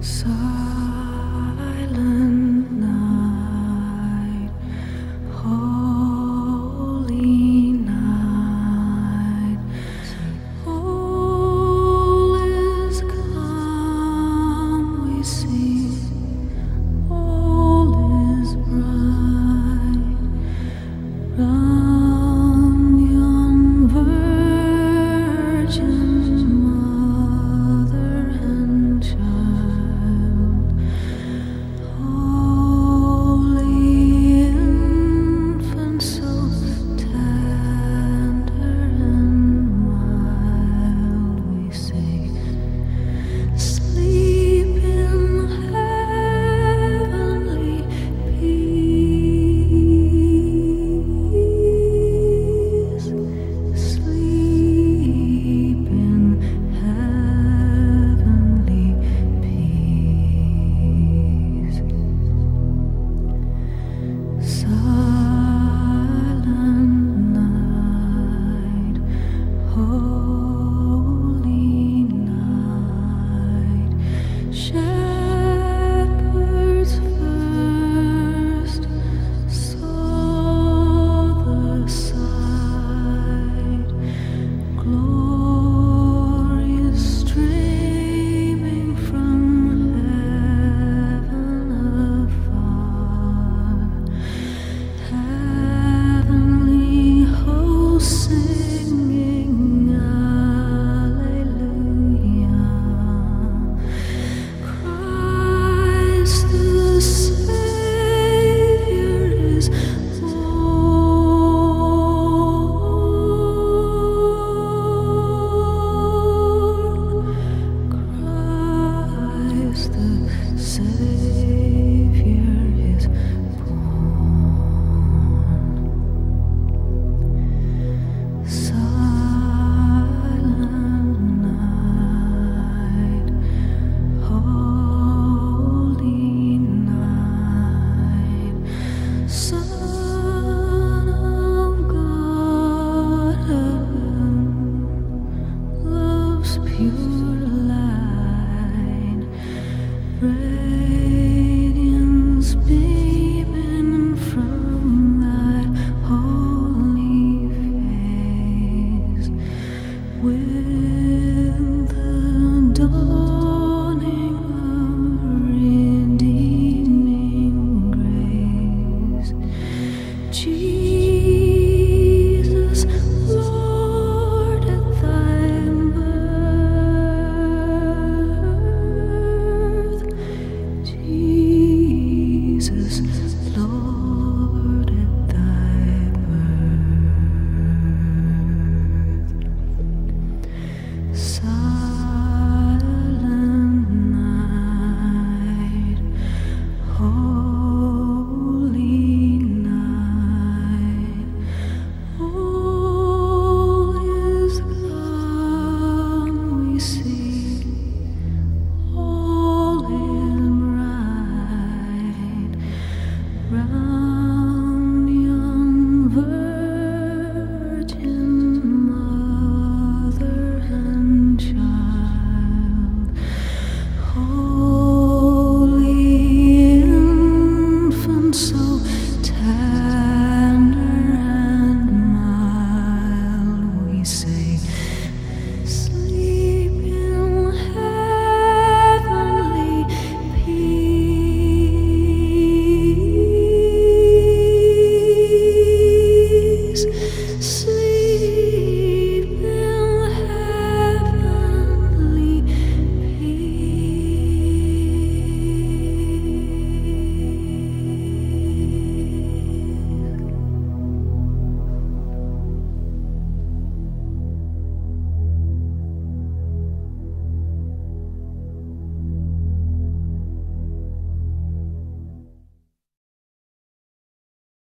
So With Around.